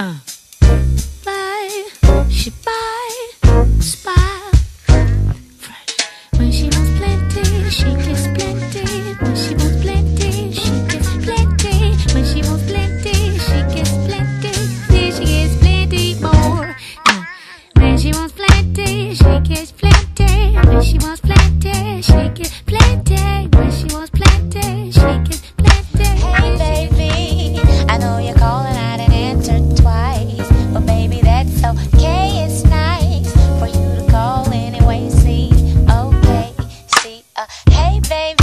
Uh. She buy, spy. Fresh. When she wants plenty, she gets plenty. When she wants plenty, she gets plenty. When she wants plenty, she gets plenty. Then she gets plenty more. When she wants plenty, she gets plenty. When she wants plenty, she gets plenty. When she wants plenty, she gets plenty. Hey baby, I know you're calling. baby.